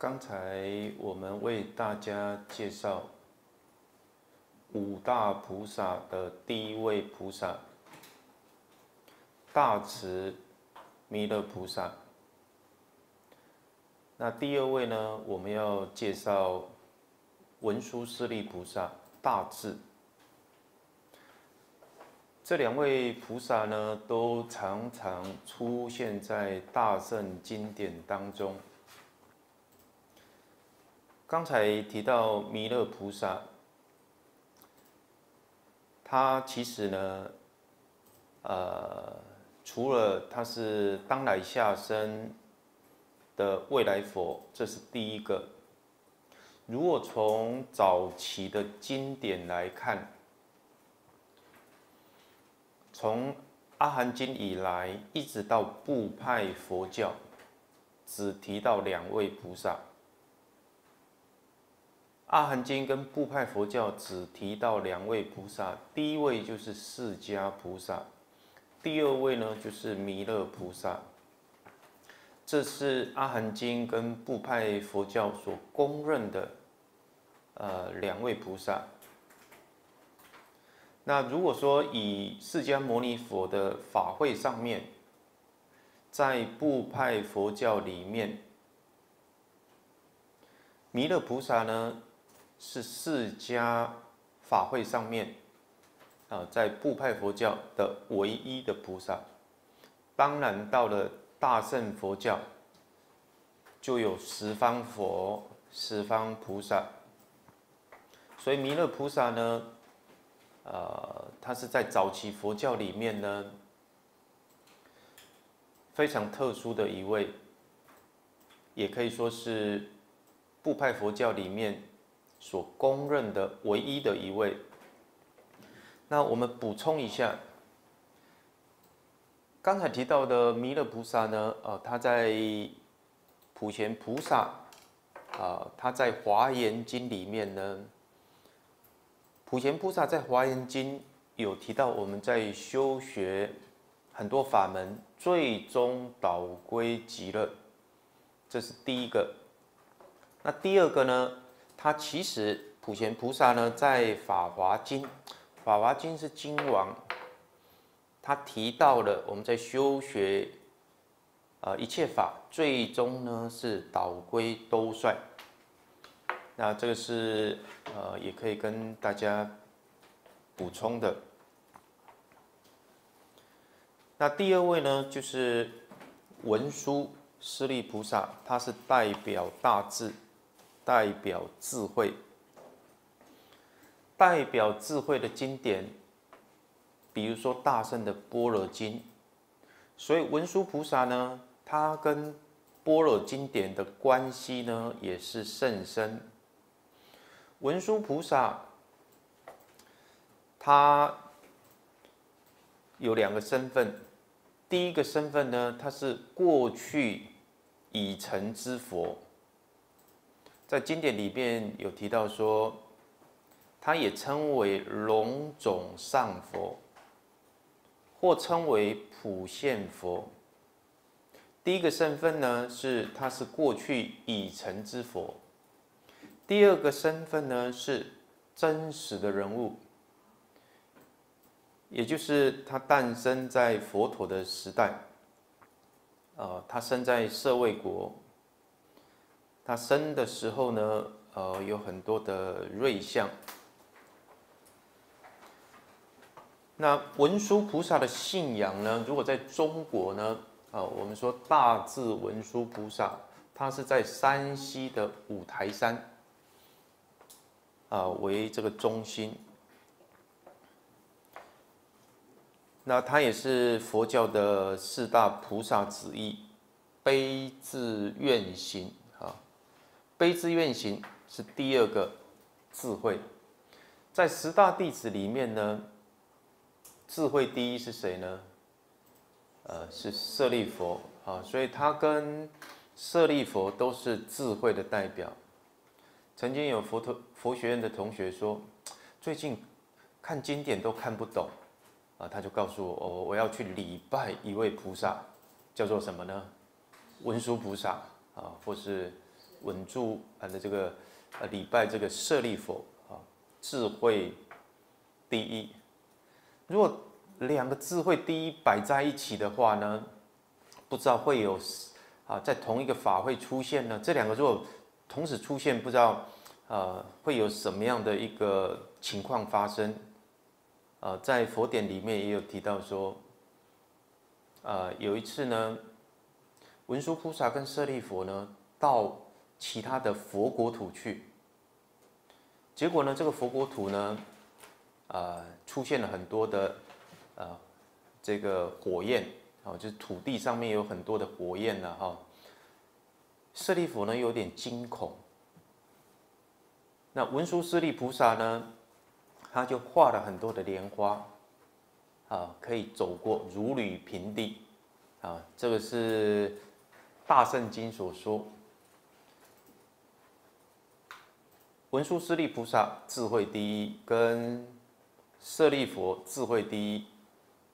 刚才我们为大家介绍五大菩萨的第一位菩萨大慈弥勒菩萨。那第二位呢，我们要介绍文殊师利菩萨大智。这两位菩萨呢，都常常出现在大圣经典当中。刚才提到弥勒菩萨，他其实呢，呃，除了他是当来下生的未来佛，这是第一个。如果从早期的经典来看，从阿含经以来，一直到部派佛教，只提到两位菩萨。阿含经跟部派佛教只提到两位菩萨，第一位就是释迦菩萨，第二位呢就是弥勒菩萨。这是阿含经跟部派佛教所公认的，呃，两位菩萨。那如果说以释迦牟尼佛的法会上面，在部派佛教里面，弥勒菩萨呢是释迦法会上面啊，在部派佛教的唯一的菩萨。当然到了大乘佛教，就有十方佛、十方菩萨，所以弥勒菩萨呢。呃，他是在早期佛教里面呢，非常特殊的一位，也可以说是部派佛教里面所公认的唯一的一位。那我们补充一下，刚才提到的弥勒菩萨呢，呃，他在普贤菩萨啊，他在华严经里面呢。普贤菩萨在华严经有提到，我们在修学很多法门，最终导归极乐，这是第一个。那第二个呢？他其实普贤菩萨呢，在法华经，法华经是经王，他提到了我们在修学啊一切法，最终呢是导归兜率。那这个是呃，也可以跟大家补充的。那第二位呢，就是文殊师利菩萨，他是代表大智，代表智慧，代表智慧的经典，比如说大圣的般若经。所以文殊菩萨呢，他跟般若经典的关系呢，也是甚深。文殊菩萨，他有两个身份。第一个身份呢，他是过去已成之佛，在经典里边有提到说，他也称为龙种上佛，或称为普现佛。第一个身份呢，是他是过去已成之佛。第二个身份呢是真实的人物，也就是他诞生在佛陀的时代，呃，他生在舍卫国，他生的时候呢，呃，有很多的瑞相。那文殊菩萨的信仰呢，如果在中国呢，啊，我们说大智文殊菩萨，他是在山西的五台山。啊，为这个中心，那它也是佛教的四大菩萨之一，悲智愿行，悲智愿行是第二个智慧，在十大弟子里面呢，智慧第一是谁呢？呃，是舍利佛啊，所以他跟舍利佛都是智慧的代表。曾经有佛陀佛学院的同学说，最近看经典都看不懂，啊，他就告诉我，哦，我要去礼拜一位菩萨，叫做什么呢？文殊菩萨啊，或是稳住啊的这个呃礼拜这个舍利佛啊，智慧第一。如果两个智慧第一摆在一起的话呢，不知道会有啊在同一个法会出现呢？这两个如果同时出现，不知道呃会有什么样的一个情况发生？呃，在佛典里面也有提到说，呃，有一次呢，文殊菩萨跟舍利佛呢到其他的佛国土去，结果呢，这个佛国土呢，呃，出现了很多的呃这个火焰，哦，就是土地上面有很多的火焰了哈。舍利弗呢有点惊恐，那文殊师利菩萨呢？他就画了很多的莲花，啊，可以走过如履平地，啊，这个是大圣经所说。文殊师利菩萨智慧第一，跟舍利佛智慧第一，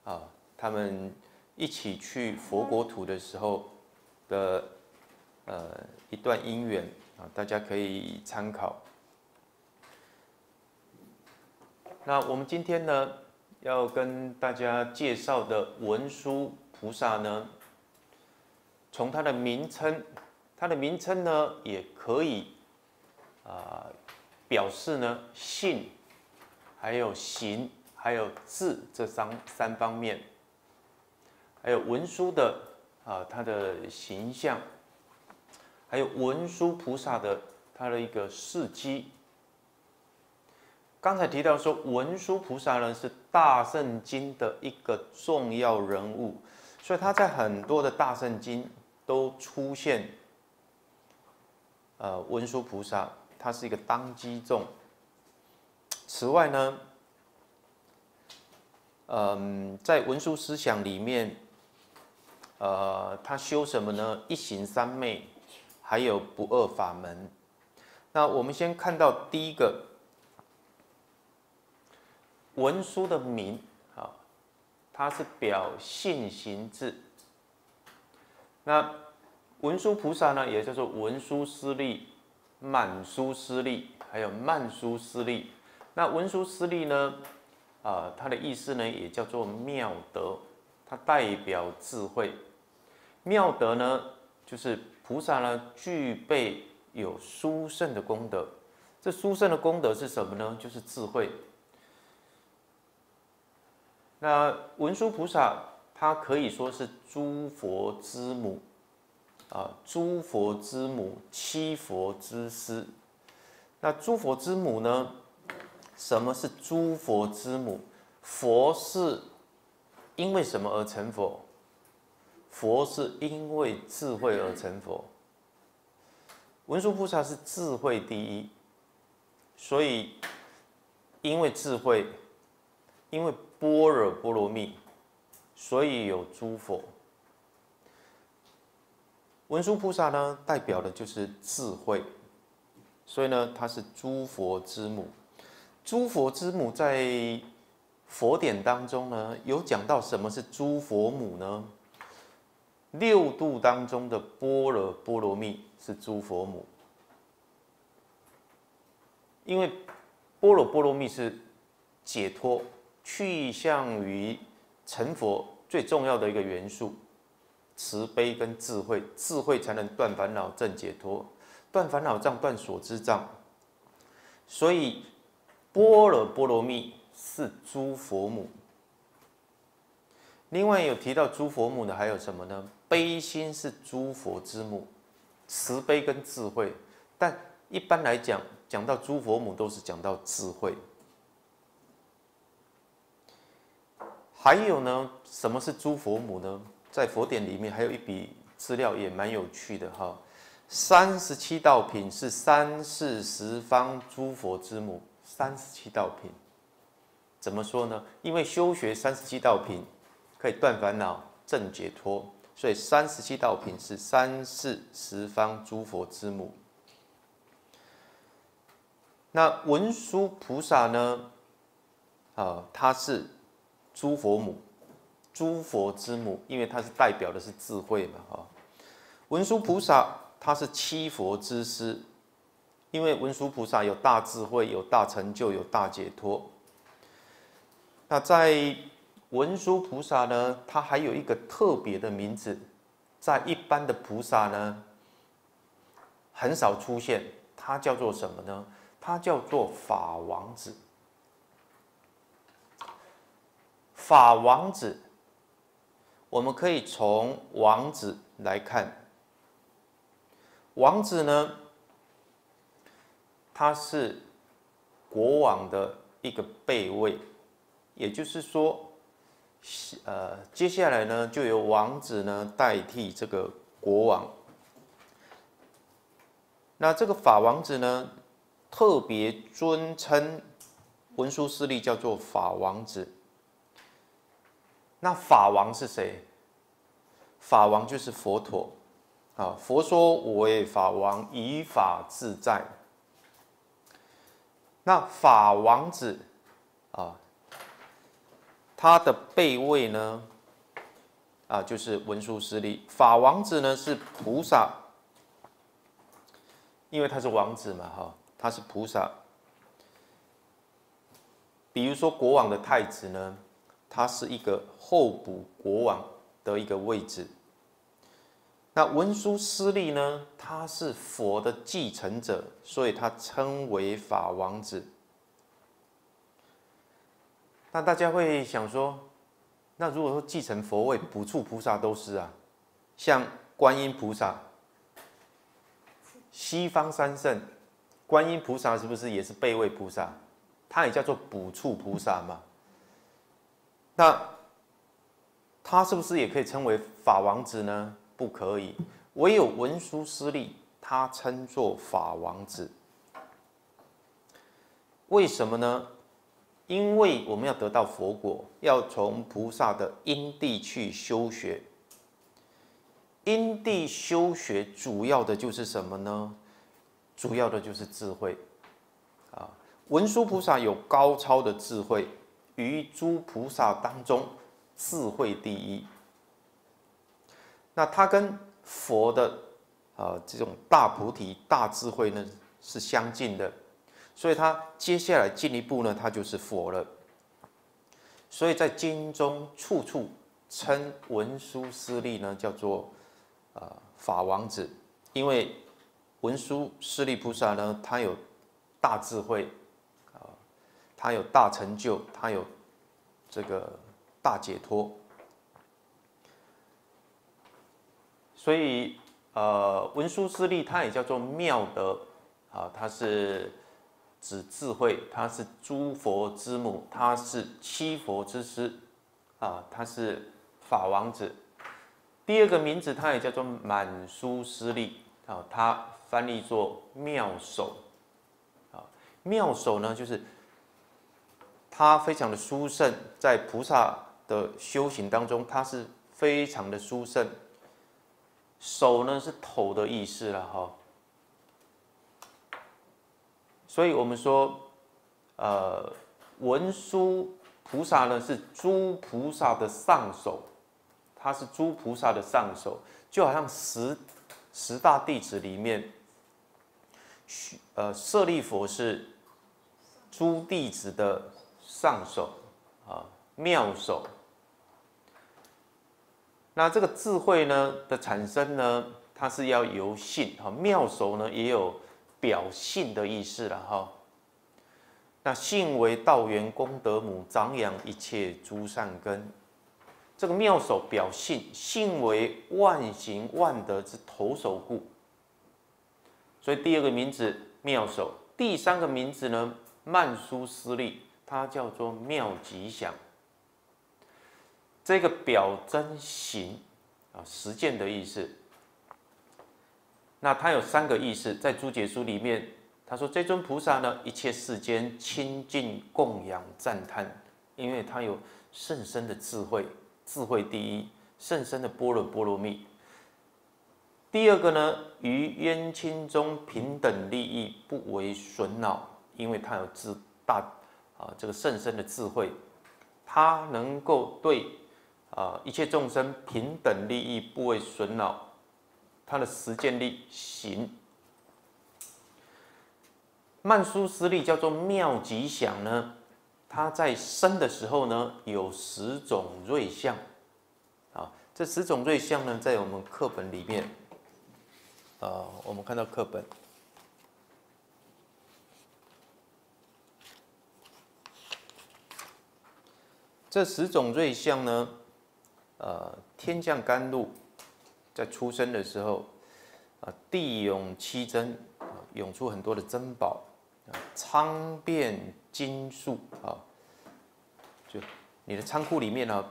啊，他们一起去佛国土的时候的呃一段因缘啊，大家可以参考。那我们今天呢，要跟大家介绍的文殊菩萨呢，从它的名称，它的名称呢，也可以啊表示呢性，还有形，还有智这三三方面，还有文殊的啊它的形象，还有文殊菩萨的他的一个事迹。刚才提到说，文殊菩萨呢是大圣经的一个重要人物，所以他在很多的大圣经都出现。呃，文殊菩萨它是一个当机众。此外呢，嗯，在文殊思想里面，呃，他修什么呢？一行三昧，还有不二法门。那我们先看到第一个。文殊的名啊，它是表性行智。那文殊菩萨呢，也叫做文殊师利、满殊师利，还有曼殊师利。那文殊师利呢，啊，它的意思呢，也叫做妙德，它代表智慧。妙德呢，就是菩萨呢具备有殊胜的功德。这殊胜的功德是什么呢？就是智慧。那文殊菩萨，他可以说是诸佛之母，啊，诸佛之母，七佛之师。那诸佛之母呢？什么是诸佛之母？佛是因为什么而成佛？佛是因为智慧而成佛。文殊菩萨是智慧第一，所以因为智慧，因为。般若波罗蜜，所以有诸佛。文殊菩萨呢，代表的就是智慧，所以呢，它是诸佛之母。诸佛之母在佛典当中呢，有讲到什么是诸佛母呢？六度当中的波若波罗蜜是诸佛母，因为波若波罗蜜是解脱。去向于成佛最重要的一个元素，慈悲跟智慧，智慧才能断烦恼、证解脱，断烦恼障、断所知障。所以，般若波罗蜜是诸佛母。另外有提到诸佛母的还有什么呢？悲心是诸佛之母，慈悲跟智慧。但一般来讲，讲到诸佛母都是讲到智慧。还有呢，什么是诸佛母呢？在佛典里面还有一笔资料也蛮有趣的哈。三十七道品是三世十方诸佛之母。三十七道品怎么说呢？因为修学三十七道品可以断烦恼、证解脱，所以三十七道品是三世十方诸佛之母。那文殊菩萨呢？啊，他是。诸佛母，诸佛之母，因为它是代表的是智慧嘛，哈。文殊菩萨他是七佛之师，因为文殊菩萨有大智慧、有大成就、有大解脱。那在文殊菩萨呢，他还有一个特别的名字，在一般的菩萨呢很少出现，他叫做什么呢？他叫做法王子。法王子，我们可以从王子来看。王子呢，他是国王的一个备位，也就是说，呃，接下来呢，就由王子呢代替这个国王。那这个法王子呢，特别尊称文殊师利叫做法王子。那法王是谁？法王就是佛陀，啊，佛说我为法王，以法自在。那法王子，啊，他的辈位呢，啊，就是文殊师利。法王子呢是菩萨，因为他是王子嘛，哈，他是菩萨。比如说国王的太子呢。他是一个候补国王的一个位置。那文殊师利呢？他是佛的继承者，所以他称为法王子。那大家会想说，那如果说继承佛位，补处菩萨都是啊，像观音菩萨、西方三圣，观音菩萨是不是也是备位菩萨？他也叫做补处菩萨嘛？那他是不是也可以称为法王子呢？不可以，唯有文殊师利，他称作法王子。为什么呢？因为我们要得到佛果，要从菩萨的因地去修学。因地修学主要的就是什么呢？主要的就是智慧啊！文殊菩萨有高超的智慧。于诸菩萨当中，智慧第一。那他跟佛的啊这种大菩提、大智慧呢是相近的，所以他接下来进一步呢，他就是佛了。所以在经中处处称文殊师利呢叫做啊法王子，因为文殊师利菩萨呢他有大智慧。他有大成就，他有这个大解脱，所以呃，文殊师利他也叫做妙德啊，他是指智慧，他是诸佛之母，他是七佛之师啊，他是法王子。第二个名字他也叫做满殊师利啊，他翻译作妙手啊，妙手呢就是。他非常的殊胜，在菩萨的修行当中，他是非常的殊胜。手呢是头的意思了哈，所以我们说，呃，文殊菩萨呢是诸菩萨的上首，他是诸菩萨的上首，就好像十十大弟子里面，呃，舍利佛是诸弟子的。上手啊，妙手。那这个智慧呢的产生呢，它是要由性哈，妙手呢也有表性的意思了哈。那性为道源功德母，长养一切诸善根。这个妙手表性，性为万行万德之头首故。所以第二个名字妙手，第三个名字呢曼殊斯利。它叫做妙吉祥，这个表真行啊，实践的意思。那它有三个意思，在诸解书里面，他说这尊菩萨呢，一切世间亲近供养赞叹，因为他有甚深的智慧，智慧第一，甚深的般若波罗蜜。第二个呢，于冤亲中平等利益，不为损恼，因为他有智大。啊，这个甚深的智慧，他能够对啊一切众生平等利益，不为损恼。它的实践力行。曼殊斯利叫做妙吉祥呢，它在生的时候呢有十种瑞相，啊，这十种瑞相呢在我们课本里面，啊，我们看到课本，这十种瑞相呢，呃，天降甘露，在出生的时候，啊，地涌七珍，涌出很多的珍宝。啊仓变金粟啊，就你的仓库里面呢，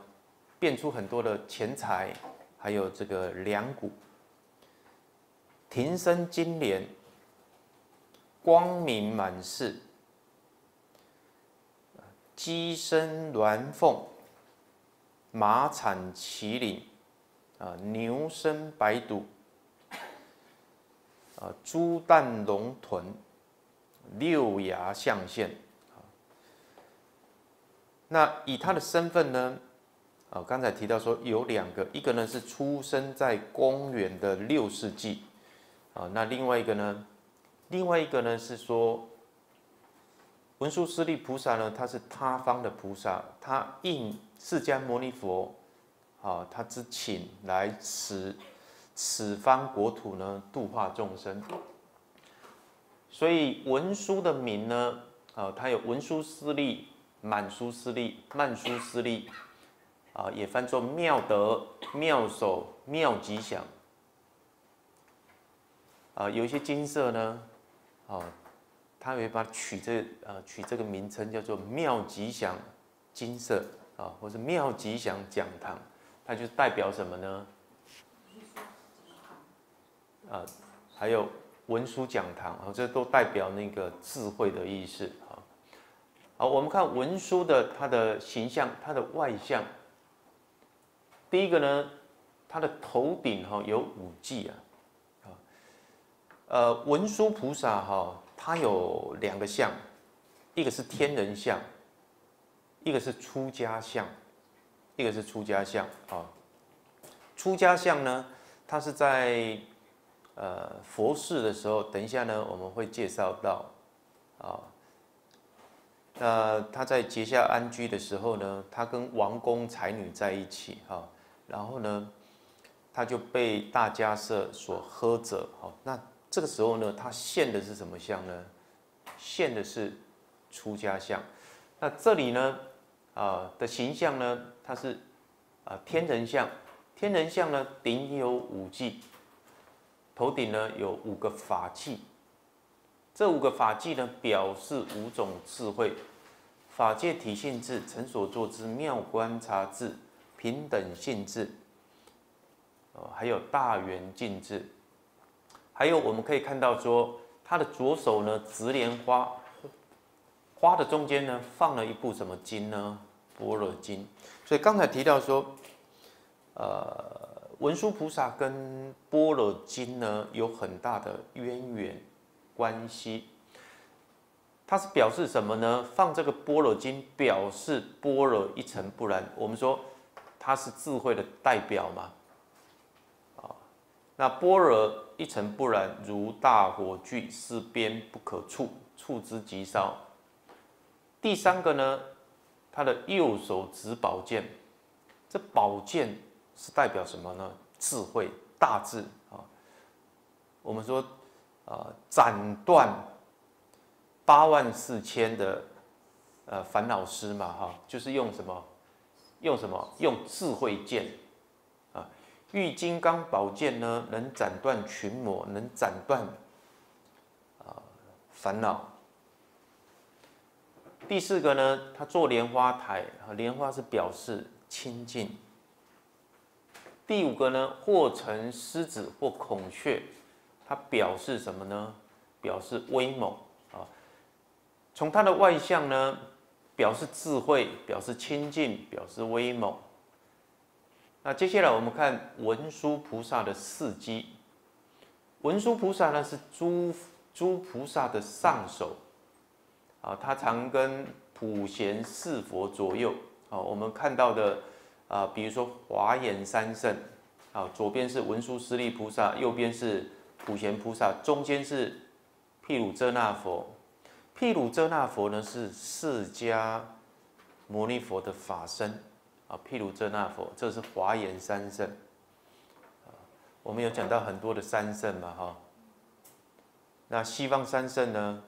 变出很多的钱财，还有这个粮谷。庭生金莲，光明满室，鸡生鸾凤，马产麒麟，啊，牛生白肚，啊，猪蛋龙豚。六牙象限，那以他的身份呢？啊，刚才提到说有两个，一个呢是出生在公元的六世纪，啊，那另外一个呢，另外一个呢是说文殊师利菩萨呢，他是他方的菩萨，他应释迦牟尼佛，啊，他之请来此此方国土呢度化众生。所以文殊的名呢，啊，它有文殊师利、满殊师利、曼殊师利，啊，也翻作妙德、妙手、妙吉祥，啊，有一些金色呢，啊，他会把取这呃取这个名称叫做妙吉祥金色啊，或是妙吉祥讲堂，它就代表什么呢？啊，还有。文殊讲堂啊，这都代表那个智慧的意思啊。好，我们看文殊的他的形象，他的外相。第一个呢，他的头顶哈有五髻啊，啊，呃，文殊菩萨哈，他有两个相，一个是天人相，一个是出家相，一个是出家相啊。出家相呢，他是在。呃，佛事的时候，等一下呢，我们会介绍到，啊，那他在结下安居的时候呢，他跟王公才女在一起哈，然后呢，他就被大家舍所喝着，好，那这个时候呢，他现的是什么相呢？现的是出家相，那这里呢，啊的形象呢，它是啊天人相，天人相呢顶有五髻。头顶呢有五个法器，这五个法器呢表示五种智慧：法界体性智、成所作之妙观察智、平等性智，哦，还有大圆镜智。还有我们可以看到说，他的左手呢执莲花，花的中间呢放了一部什么经呢？般若经。所以刚才提到说，呃。文殊菩萨跟般若经呢有很大的渊源关系，它是表示什么呢？放这个般若经表示般若一尘不染。我们说它是智慧的代表嘛，那般若一尘不染，如大火炬，四边不可触，触之即烧。第三个呢，他的右手执宝剑，这宝剑。是代表什么呢？智慧大智啊！我们说，啊，斩断八万四千的呃烦恼丝嘛，哈，就是用什么？用什么？用智慧剑！玉金刚宝剑呢，能斩断群魔，能斩断啊烦恼。第四个呢，它做莲花台，莲花是表示清净。第五个呢，或成狮子或孔雀，它表示什么呢？表示威猛啊。从它的外相呢，表示智慧，表示清净，表示威猛。那接下来我们看文殊菩萨的四机。文殊菩萨呢是诸诸菩萨的上首啊，他常跟普贤四佛左右啊。我们看到的。啊，比如说华严三圣，啊，左边是文殊师利菩萨，右边是普贤菩萨，中间是毗卢遮那佛。毗卢遮那佛呢是释迦牟尼佛的法身啊，譬如遮那佛，这是华严三圣。我们有讲到很多的三圣嘛，哈。那西方三圣呢，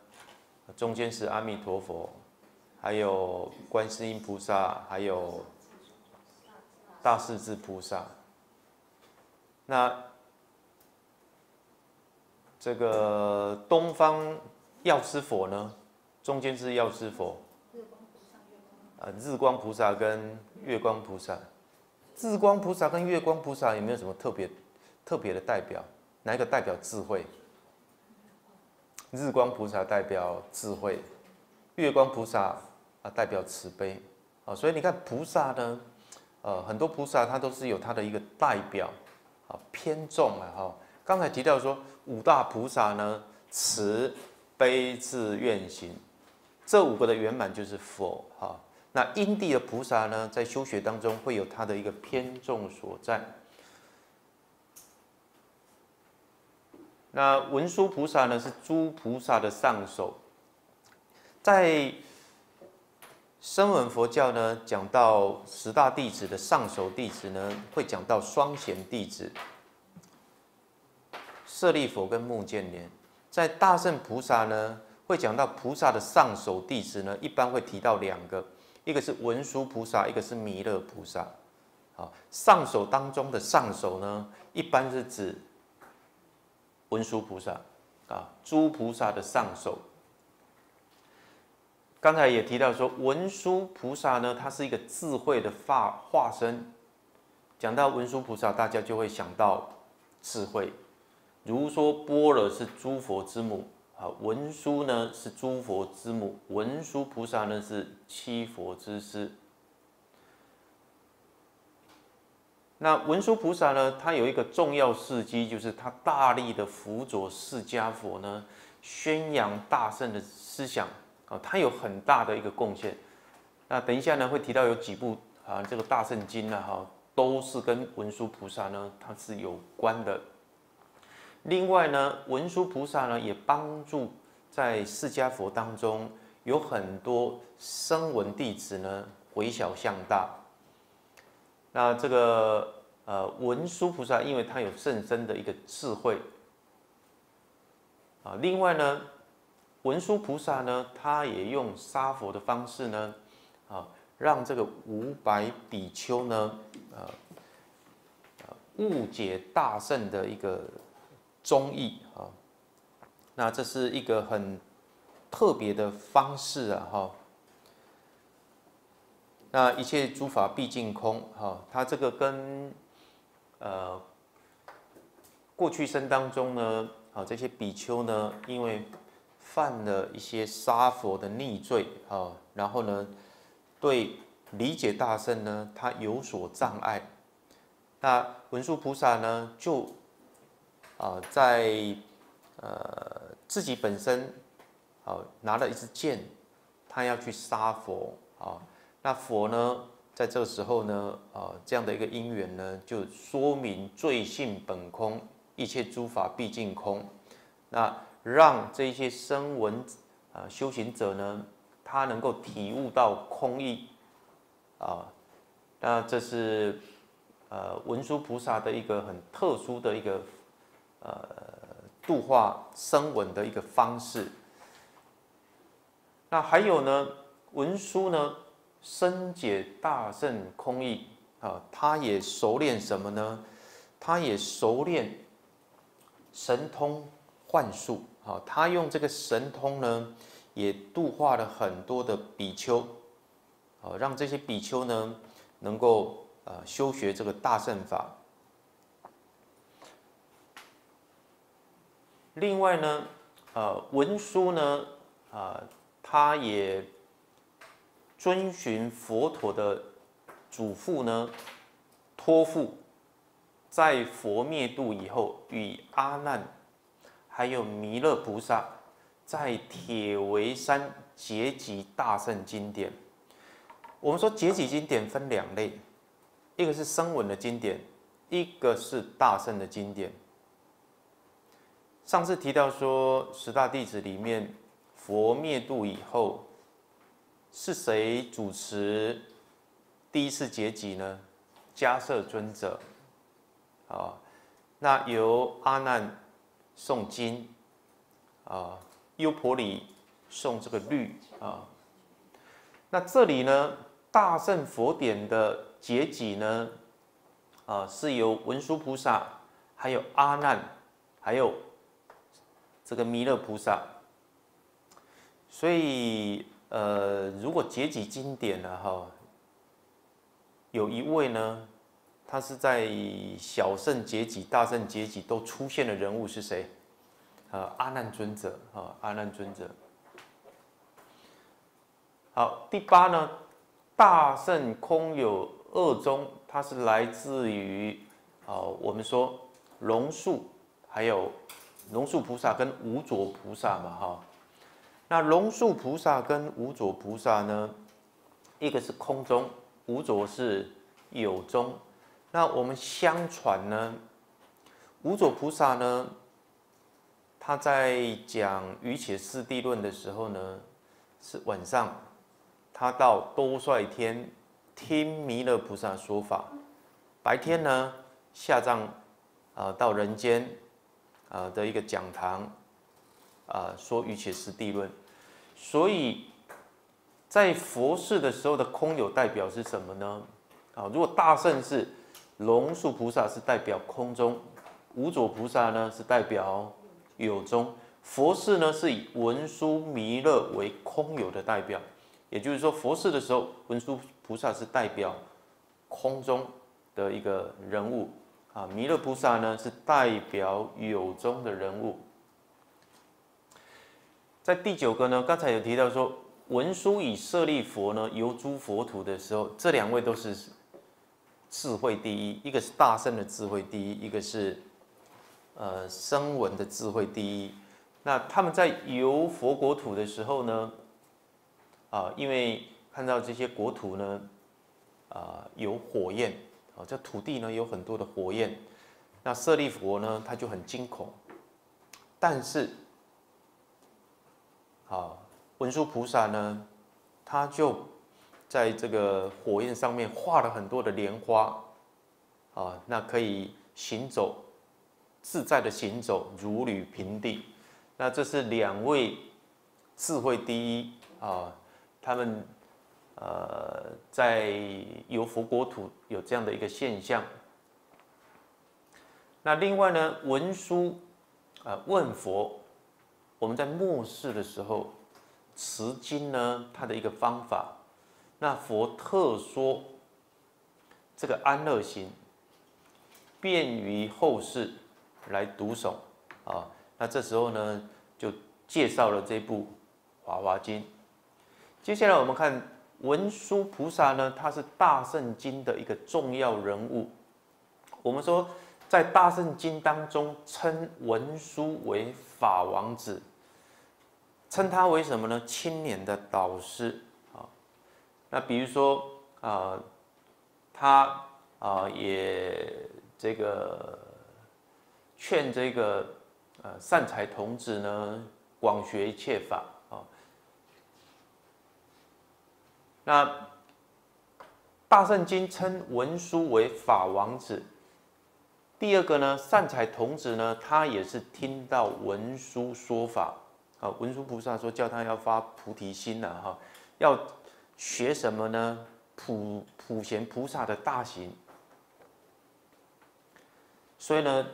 中间是阿弥陀佛，还有观世音菩萨，还有大势至菩萨。那这个东方药师佛呢，中间是药师佛，啊，日光菩萨跟月光菩萨，日光菩萨跟月光菩萨有没有什么特别特别的代表？哪一个代表智慧？日光菩萨代表智慧，月光菩萨啊代表慈悲啊，所以你看菩萨呢，呃，很多菩萨他都是有他的一个代表。啊，偏重啊！哈，刚才提到说五大菩萨呢，慈悲智愿行，这五个的圆满就是佛。那因地的菩萨呢，在修学当中会有他的一个偏重所在。那文殊菩萨呢，是诸菩萨的上首，在声闻佛教呢，讲到十大弟子的上首弟子呢，会讲到双贤弟子，舍利佛跟目犍连。在大圣菩萨呢，会讲到菩萨的上首弟子呢，一般会提到两个，一个是文殊菩萨，一个是弥勒菩萨。啊，上首当中的上首呢，一般是指文殊菩萨，啊，诸菩萨的上首。刚才也提到说，文殊菩萨呢，他是一个智慧的化化身。讲到文殊菩萨，大家就会想到智慧。如说般若是诸佛之母，啊，文殊呢是诸佛之母，文殊菩萨呢是七佛之师。那文殊菩萨呢，他有一个重要事迹，就是他大力的辅佐释迦佛呢，宣扬大圣的思想。啊，他有很大的一个贡献。那等一下呢，会提到有几部啊，这个大圣经呢，哈，都是跟文殊菩萨呢，他是有关的。另外呢，文殊菩萨呢，也帮助在释迦佛当中有很多声闻弟子呢，回小向大。那这个呃，文殊菩萨，因为他有甚深的一个智慧啊，另外呢。文殊菩萨呢，他也用杀佛的方式呢，啊，让这个五百比丘呢，呃，误解大圣的一个宗义啊。那这是一个很特别的方式啊，哈。那一切诸法毕竟空，哈，他这个跟呃过去生当中呢，啊，这些比丘呢，因为犯了一些杀佛的逆罪啊，然后呢，对理解大圣呢，他有所障碍。那文殊菩萨呢，就啊，在呃自己本身啊拿了一支剑，他要去杀佛啊。那佛呢，在这个时候呢，啊这样的一个因缘呢，就说明罪性本空，一切诸法毕竟空。那让这些声闻啊修行者呢，他能够体悟到空义啊，那这是呃文殊菩萨的一个很特殊的一个呃度化声闻的一个方式。那还有呢，文殊呢深解大圣空义啊，他也熟练什么呢？他也熟练神通幻术。好，他用这个神通呢，也度化了很多的比丘，好，让这些比丘呢，能够呃修学这个大圣法。另外呢，呃，文殊呢，啊，他也遵循佛陀的嘱咐呢，托付在佛灭度以后，与阿难。还有弥勒菩萨在铁围山结集大圣经典。我们说结集经典分两类，一个是声闻的经典，一个是大圣的经典。上次提到说，十大弟子里面，佛灭度以后，是谁主持第一次结集呢？迦摄尊者，啊，那由阿难诵经，啊，优婆里诵这个律，啊，那这里呢，大圣佛典的结集呢？啊，是由文殊菩萨、还有阿难、还有这个弥勒菩萨，所以呃，如果结集经典了，哈，有一位呢，他是在小圣结集、大圣结集都出现的人物是谁？呃，阿难尊者，啊，阿难尊者。好，第八呢，大圣空有二宗。它是来自于，哦，我们说龙树，还有龙树菩萨跟无着菩萨嘛，哈。那龙树菩萨跟无着菩萨呢，一个是空中，无着是有中。那我们相传呢，无着菩萨呢，他在讲《瑜伽四地论》的时候呢，是晚上，他到多帅天。听弥勒菩萨说法，白天呢下葬，啊到人间，啊的一个讲堂，啊说瑜伽师地论，所以在佛事的时候的空有代表是什么呢？啊如果大圣是龙树菩萨是代表空中，无着菩萨呢是代表有中，佛事呢是以文殊弥勒为空有的代表，也就是说佛事的时候文殊。菩萨是代表空中的一个人物啊，弥勒菩萨呢是代表有中的人物。在第九个呢，刚才有提到说文殊以舍利佛呢游诸佛土的时候，这两位都是智慧第一，一个是大圣的智慧第一，一个是呃声闻的智慧第一。那他们在游佛国土的时候呢，啊，因为看到这些国土呢，啊，有火焰，啊，这土地呢有很多的火焰，那舍利佛呢他就很惊恐，但是，啊，文殊菩萨呢，他就在这个火焰上面画了很多的莲花，啊，那可以行走自在的行走，如履平地，那这是两位智慧第一啊，他们。呃，在有佛国土有这样的一个现象。那另外呢，文殊啊问佛，我们在末世的时候持经呢，它的一个方法，那佛特说这个安乐行，便于后世来读诵啊。那这时候呢，就介绍了这部《华华经》。接下来我们看。文殊菩萨呢，他是大圣经的一个重要人物。我们说，在大圣经当中，称文殊为法王子，称他为什么呢？青年的导师啊。那比如说啊，他啊也这个劝这个呃善财童子呢，广学一切法。那大圣经称文殊为法王子。第二个呢，善财童子呢，他也是听到文殊说法。啊，文殊菩萨说叫他要发菩提心呐，哈，要学什么呢？普普贤菩萨的大行。所以呢，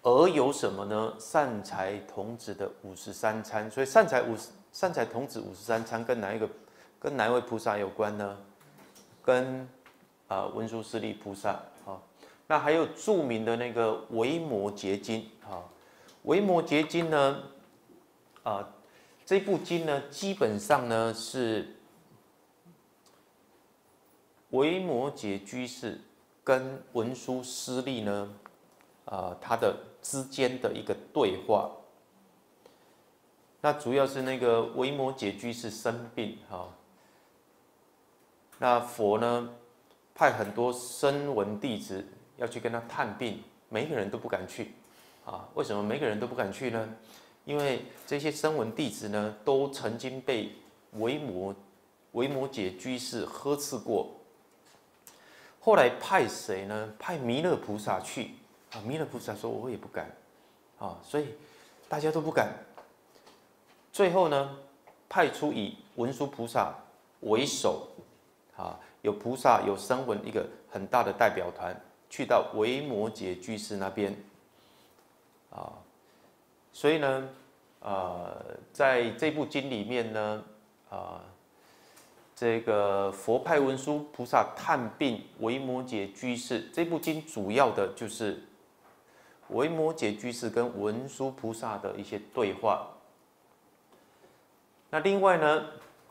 而有什么呢？善财童子的五十三参。所以善财五善财童子五十三参跟哪一个？跟哪位菩萨有关呢？跟啊文殊师利菩萨啊，那还有著名的那个维摩诘经啊，维摩诘经呢啊这部经呢基本上呢是维摩诘居士跟文殊师利呢啊他的之间的一个对话。那主要是那个维摩诘居士生病哈。那佛呢，派很多声闻弟子要去跟他探病，每个人都不敢去，啊，为什么每个人都不敢去呢？因为这些声闻弟子呢，都曾经被维摩维摩诘居士呵斥过。后来派谁呢？派弥勒菩萨去，啊，弥勒菩萨说我也不敢，啊，所以大家都不敢。最后呢，派出以文殊菩萨为首，啊，有菩萨有声闻一个很大的代表团，去到维摩诘居士那边，啊。所以呢，呃，在这部经里面呢，啊，这个佛派文殊菩萨探病维摩诘居士，这部经主要的就是维摩诘居士跟文殊菩萨的一些对话。那另外呢，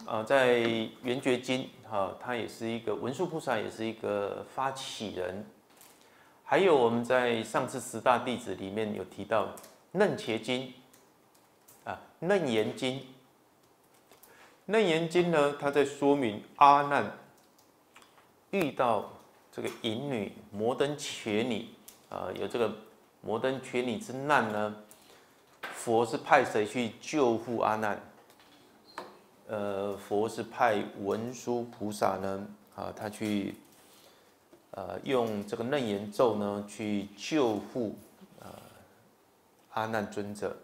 啊，在圆觉经，哈，它也是一个文殊菩萨，也是一个发起人。还有我们在上次十大弟子里面有提到。楞伽经啊，楞严经，楞严经呢，它在说明阿难遇到这个淫女摩登伽女啊，有这个摩登伽女之难呢，佛是派谁去救护阿难？呃，佛是派文殊菩萨呢，啊，他去呃用这个楞严咒呢去救护。阿难尊者。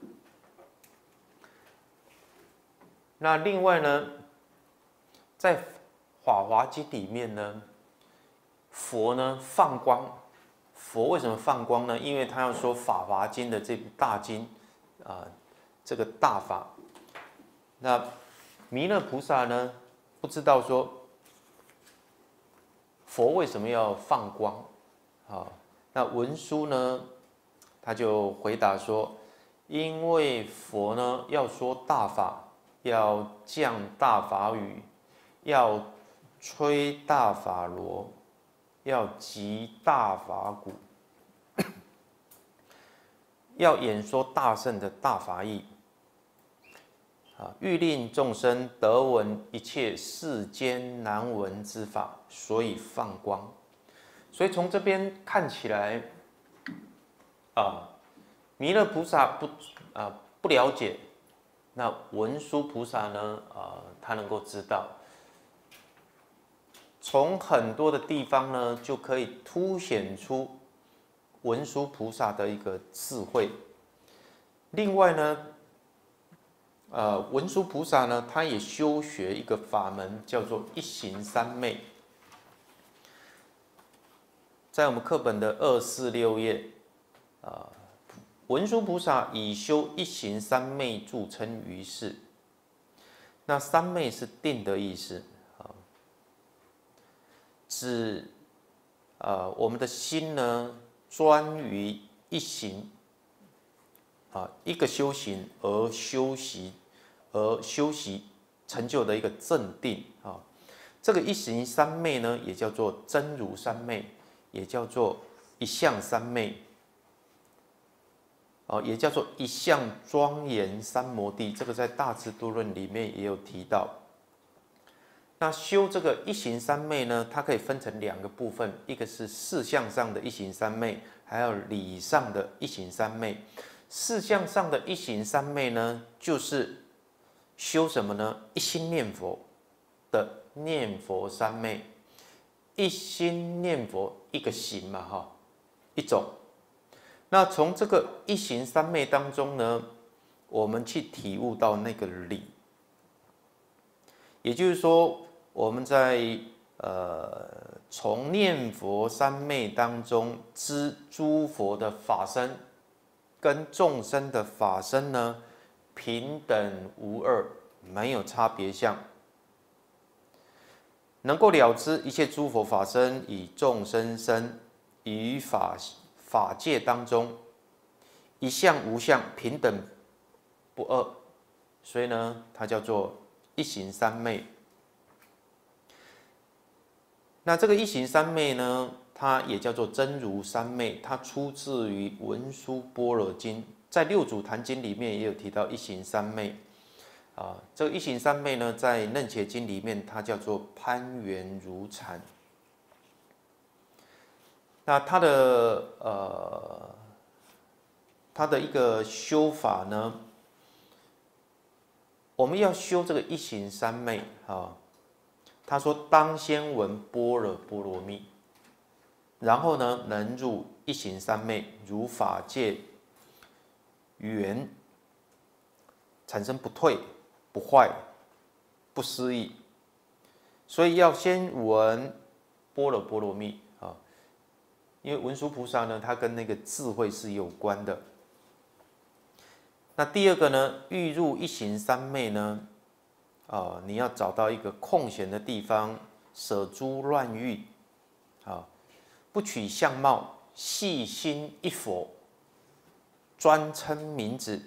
那另外呢，在《法华经》里面呢，佛呢放光。佛为什么放光呢？因为他要说《法华经》的这部大经啊，这个大法。那弥勒菩萨呢，不知道说佛为什么要放光啊？那文殊呢？他就回答说：“因为佛呢要说大法，要降大法雨，要吹大法螺，要集大法鼓，要演说大圣的大法义，啊，欲令众生得闻一切世间难闻之法，所以放光。所以从这边看起来。”啊，弥勒菩萨不啊不了解，那文殊菩萨呢？啊，他能够知道，从很多的地方呢，就可以凸显出文殊菩萨的一个智慧。另外呢，呃，文殊菩萨呢，他也修学一个法门，叫做一行三昧，在我们课本的二四六页。啊，文殊菩萨以修一行三昧著称于世。那三昧是定的意思啊，指啊我们的心呢专于一行啊一个修行而修习而修习成就的一个正定啊。这个一行三昧呢，也叫做真如三昧，也叫做一向三昧。哦，也叫做一向庄严三摩地，这个在《大智度论》里面也有提到。那修这个一行三昧呢，它可以分成两个部分，一个是事相上的一行三昧，还有理上的一行三昧。事相上的一行三昧呢，就是修什么呢？一心念佛的念佛三昧，一心念佛一个行嘛，哈，一种。那从这个一行三昧当中呢，我们去体悟到那个理，也就是说，我们在呃从念佛三昧当中知诸佛的法身跟众生的法身呢平等无二，没有差别相，能够了知一切诸佛法身以众生身与法。法界当中，一相无相，平等不二，所以呢，它叫做一行三昧。那这个一行三昧呢，它也叫做真如三昧，它出自于文殊般若经，在六祖坛经里面也有提到一行三昧。啊，这个一行三昧呢，在楞伽经里面，它叫做攀缘如禅。那它的呃，它的一个修法呢，我们要修这个一行三昧啊。他说：“当先闻般若波罗蜜，然后呢，能入一行三昧，如法界缘，产生不退、不坏、不失意。所以要先闻般若波罗蜜啊，因为文殊菩萨呢，他跟那个智慧是有关的。那第二个呢，欲入一行三昧呢？”啊，你要找到一个空闲的地方，舍诸乱欲，啊，不取相貌，细心一佛，专称名字。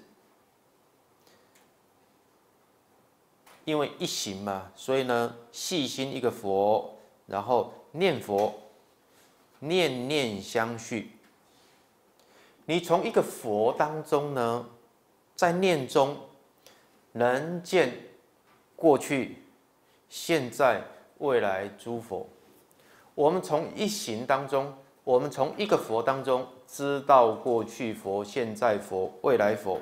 因为一行嘛，所以呢，细心一个佛，然后念佛，念念相续。你从一个佛当中呢，在念中能见。过去、现在、未来诸佛，我们从一行当中，我们从一个佛当中知道过去佛、现在佛、未来佛。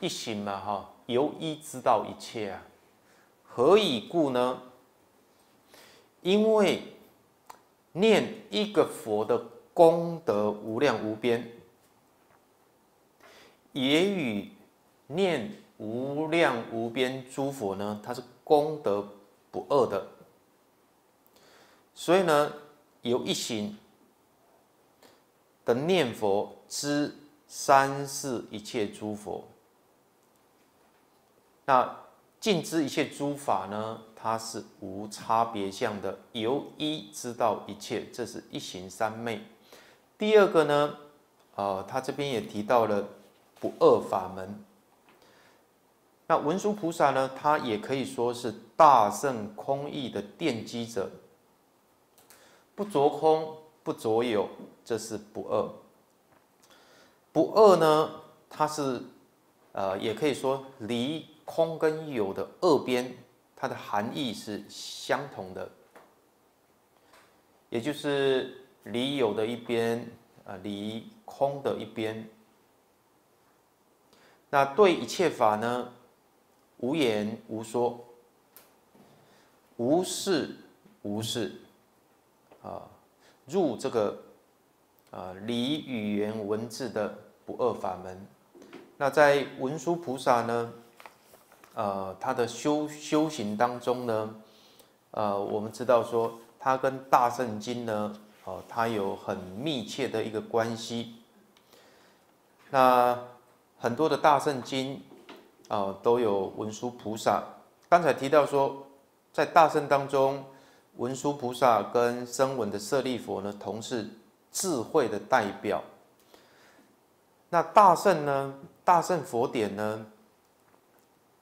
一行嘛，哈，由一知道一切啊。何以故呢？因为念一个佛的功德无量无边，也与念。无量无边诸佛呢，它是功德不二的，所以呢，有一行的念佛知三世一切诸佛，那尽知一切诸法呢，它是无差别相的，由一知道一切，这是一行三昧。第二个呢，啊，他这边也提到了不二法门。那文殊菩萨呢？他也可以说是大圣空义的奠基者，不着空，不着有，这是不二。不二呢，它是呃，也可以说离空跟有的二边，它的含义是相同的，也就是离有的一边，啊，离空的一边。那对一切法呢？无言无说，无事无事，啊，入这个啊离语言文字的不二法门。那在文殊菩萨呢，呃，他的修修行当中呢，呃，我们知道说他跟大圣经呢，哦，他有很密切的一个关系。那很多的大圣经。啊，都有文殊菩萨。刚才提到说，在大圣当中，文殊菩萨跟声闻的舍利佛呢，同是智慧的代表。那大圣呢，大圣佛典呢，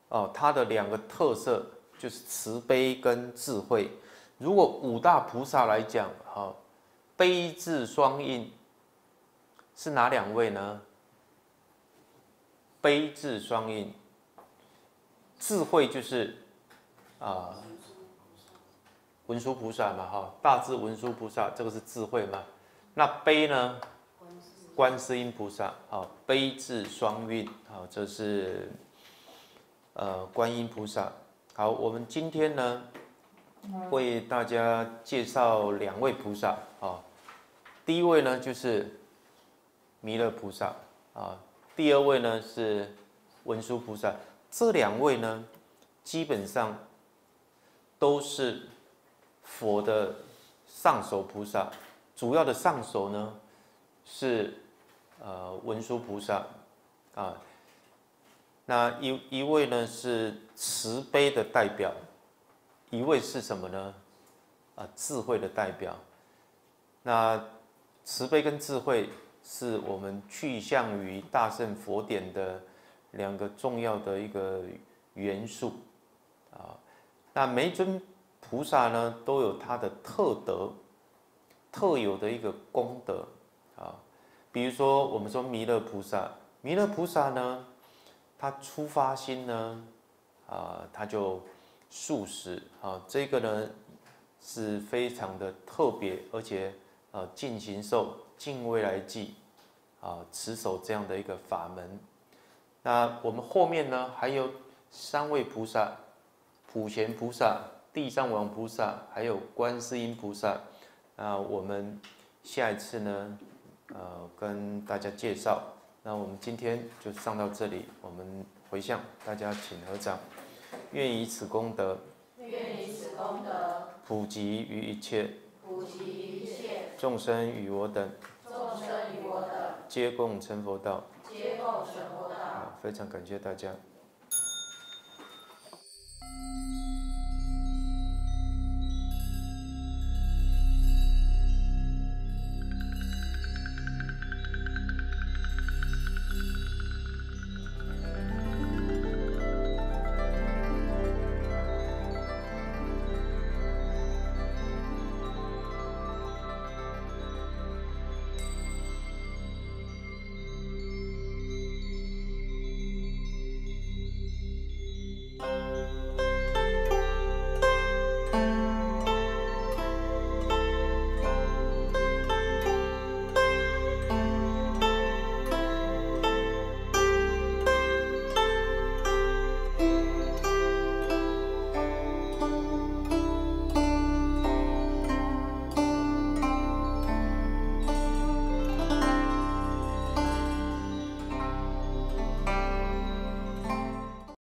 哦，它的两个特色就是慈悲跟智慧。如果五大菩萨来讲，哈，悲智双印是哪两位呢？悲智双印。智慧就是啊，文殊菩萨嘛，哈，大智文殊菩萨，这个是智慧嘛。那悲呢？观世音菩萨，好，悲智双运，好，这是呃观音菩萨。好，我们今天呢，为大家介绍两位菩萨，啊，第一位呢就是弥勒菩萨，啊，第二位呢是文殊菩萨。这两位呢，基本上都是佛的上首菩萨，主要的上首呢是呃文殊菩萨啊。那一一位呢是慈悲的代表，一位是什么呢？啊，智慧的代表。那慈悲跟智慧是我们去向于大圣佛典的。两个重要的一个元素啊，那每尊菩萨呢都有它的特德、特有的一个功德啊。比如说，我们说弥勒菩萨，弥勒菩萨呢，他出发心呢啊，他就素食啊，这个呢是非常的特别，而且呃进行受敬未来际啊持守这样的一个法门。那我们后面呢还有三位菩萨：普贤菩萨、地藏王菩萨，还有观世音菩萨。那我们下一次呢，呃，跟大家介绍。那我们今天就上到这里，我们回向，大家请合掌，愿以此功德，愿以此功德普及于一切，普及于一切众生与我等，众生与我等，皆共成佛道。皆共成佛道。啊，非常感谢大家。